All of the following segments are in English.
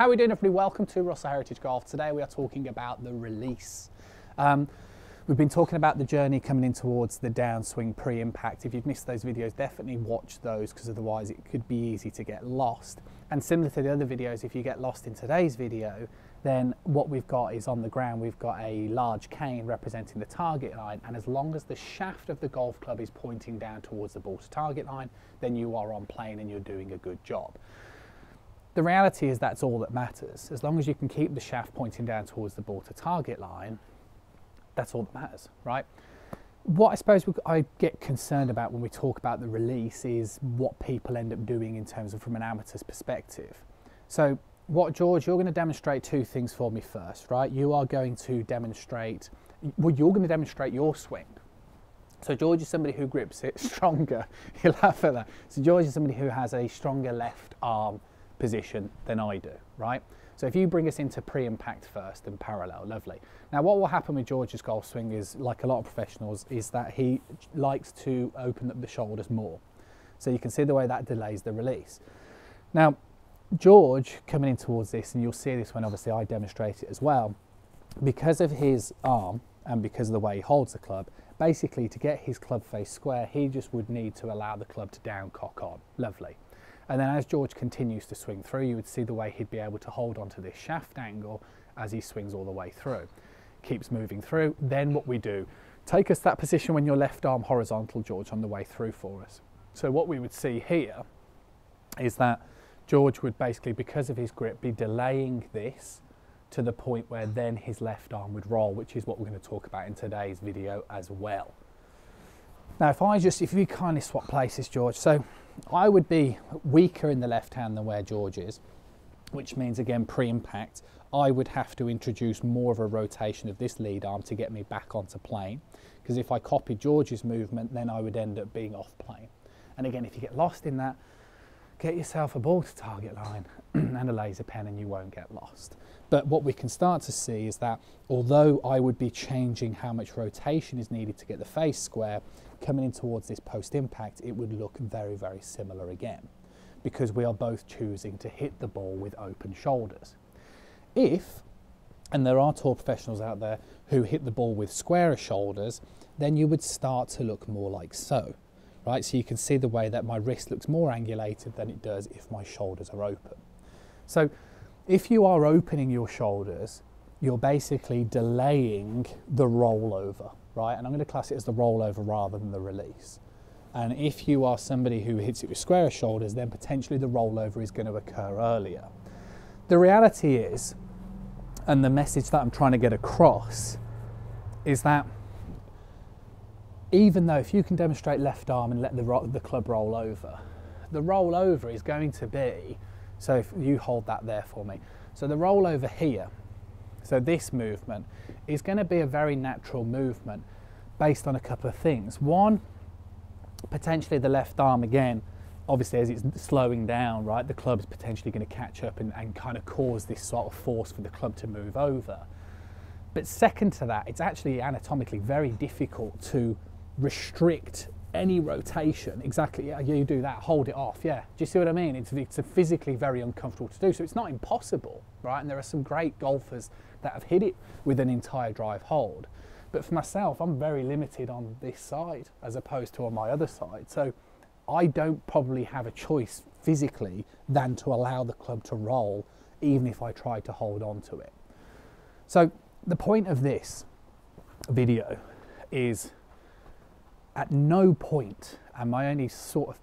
How are we doing everybody? Welcome to Russell Heritage Golf. Today we are talking about the release. Um, we've been talking about the journey coming in towards the downswing pre-impact. If you've missed those videos, definitely watch those because otherwise it could be easy to get lost. And similar to the other videos, if you get lost in today's video, then what we've got is on the ground, we've got a large cane representing the target line. And as long as the shaft of the golf club is pointing down towards the ball to target line, then you are on plane and you're doing a good job. The reality is that's all that matters. As long as you can keep the shaft pointing down towards the ball to target line, that's all that matters, right? What I suppose I get concerned about when we talk about the release is what people end up doing in terms of from an amateur's perspective. So what, George, you're going to demonstrate two things for me first, right? You are going to demonstrate, well, you're going to demonstrate your swing. So George is somebody who grips it stronger. You'll laugh at that. So George is somebody who has a stronger left arm position than I do, right? So if you bring us into pre-impact first and parallel, lovely. Now what will happen with George's golf swing is, like a lot of professionals, is that he likes to open up the shoulders more. So you can see the way that delays the release. Now, George coming in towards this, and you'll see this when obviously I demonstrate it as well, because of his arm and because of the way he holds the club, basically to get his club face square, he just would need to allow the club to down cock on. Lovely. And then as George continues to swing through, you would see the way he'd be able to hold onto this shaft angle as he swings all the way through. Keeps moving through. Then what we do, take us that position when your left arm horizontal, George, on the way through for us. So what we would see here is that George would basically, because of his grip, be delaying this to the point where then his left arm would roll, which is what we're going to talk about in today's video as well. Now, if I just, if we kindly swap places, George, so I would be weaker in the left hand than where George is, which means again pre-impact, I would have to introduce more of a rotation of this lead arm to get me back onto plane. Because if I copy George's movement, then I would end up being off plane. And again, if you get lost in that, get yourself a ball to target line and a laser pen and you won't get lost. But what we can start to see is that although I would be changing how much rotation is needed to get the face square, coming in towards this post impact, it would look very, very similar again because we are both choosing to hit the ball with open shoulders. If, and there are tour professionals out there who hit the ball with squarer shoulders, then you would start to look more like so, right? So you can see the way that my wrist looks more angulated than it does if my shoulders are open. So if you are opening your shoulders, you're basically delaying the rollover, right? And I'm going to class it as the rollover rather than the release. And if you are somebody who hits it with square shoulders, then potentially the rollover is going to occur earlier. The reality is, and the message that I'm trying to get across, is that even though if you can demonstrate left arm and let the, the club roll over, the rollover is going to be, so if you hold that there for me, so the rollover here so this movement is going to be a very natural movement based on a couple of things. One, potentially the left arm again, obviously as it's slowing down, right, the club's potentially going to catch up and, and kind of cause this sort of force for the club to move over. But second to that, it's actually anatomically very difficult to restrict any rotation. Exactly, yeah, you do that, hold it off, yeah. Do you see what I mean? It's, it's physically very uncomfortable to do, so it's not impossible, right? And there are some great golfers that have hit it with an entire drive hold. But for myself, I'm very limited on this side as opposed to on my other side. So I don't probably have a choice physically than to allow the club to roll, even if I try to hold on to it. So the point of this video is at no point, and my only sort of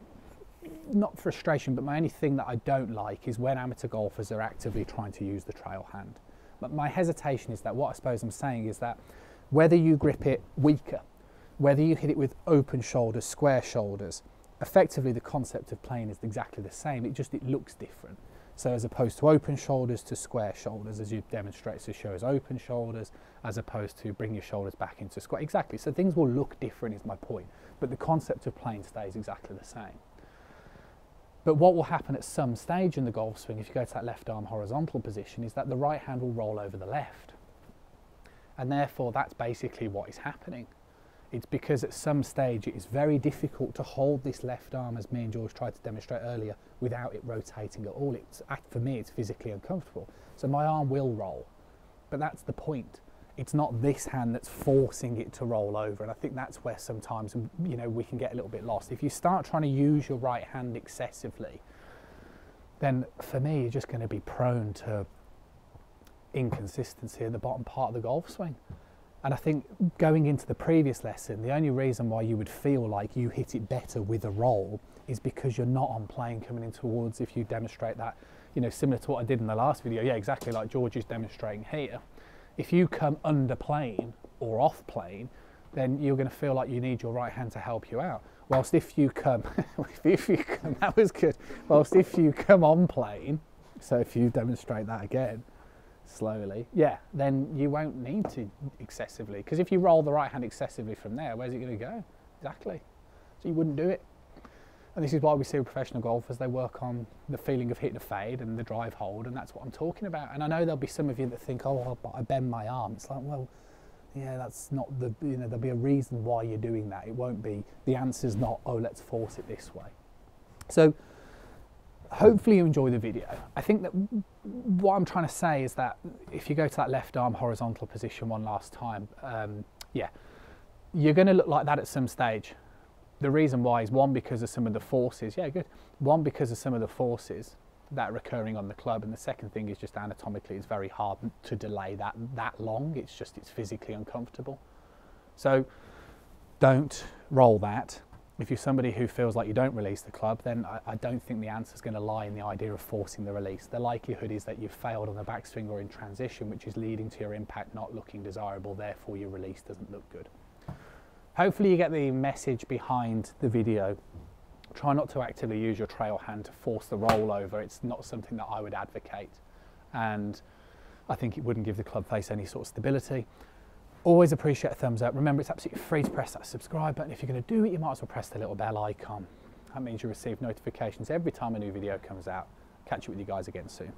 not frustration, but my only thing that I don't like is when amateur golfers are actively trying to use the trail hand. But my hesitation is that what I suppose I'm saying is that whether you grip it weaker, whether you hit it with open shoulders, square shoulders, effectively the concept of playing is exactly the same. It just it looks different. So as opposed to open shoulders to square shoulders, as you demonstrate to show as open shoulders, as opposed to bring your shoulders back into square. Exactly. So things will look different is my point. But the concept of plane stays exactly the same. But what will happen at some stage in the golf swing, if you go to that left arm horizontal position, is that the right hand will roll over the left. And therefore, that's basically what is happening. It's because at some stage it is very difficult to hold this left arm, as me and George tried to demonstrate earlier, without it rotating at all. It's, for me, it's physically uncomfortable. So my arm will roll, but that's the point. It's not this hand that's forcing it to roll over, and I think that's where sometimes um, you know we can get a little bit lost. If you start trying to use your right hand excessively, then for me, you're just going to be prone to inconsistency in the bottom part of the golf swing. And I think going into the previous lesson, the only reason why you would feel like you hit it better with a roll is because you're not on plane coming in towards if you demonstrate that, you know, similar to what I did in the last video. Yeah, exactly like George is demonstrating here. If you come under plane or off plane, then you're going to feel like you need your right hand to help you out. Whilst if you come, if you come, that was good. Whilst if you come on plane, so if you demonstrate that again, slowly, yeah, then you won't need to excessively. Because if you roll the right hand excessively from there, where's it going to go? Exactly. So you wouldn't do it. And this is why we see professional golfers, they work on the feeling of hitting a fade and the drive hold, and that's what I'm talking about. And I know there'll be some of you that think, oh, but I bend my arm. It's like, well, yeah, that's not the, you know, there'll be a reason why you're doing that. It won't be, the answer's not, oh, let's force it this way. So, hopefully you enjoy the video. I think that what I'm trying to say is that if you go to that left arm horizontal position one last time, um, yeah, you're going to look like that at some stage. The reason why is one because of some of the forces. Yeah, good. One because of some of the forces that are occurring on the club, and the second thing is just anatomically, it's very hard to delay that that long. It's just it's physically uncomfortable. So don't roll that if you're somebody who feels like you don't release the club, then I, I don't think the answer is going to lie in the idea of forcing the release. The likelihood is that you've failed on the backswing or in transition, which is leading to your impact not looking desirable, therefore your release doesn't look good. Hopefully you get the message behind the video. Try not to actively use your trail hand to force the rollover. It's not something that I would advocate. And I think it wouldn't give the club face any sort of stability. Always appreciate a thumbs up. Remember, it's absolutely free to press that subscribe button. If you're going to do it, you might as well press the little bell icon. That means you receive notifications every time a new video comes out. Catch up with you guys again soon.